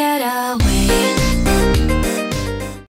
get away.